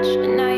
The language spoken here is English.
much, and I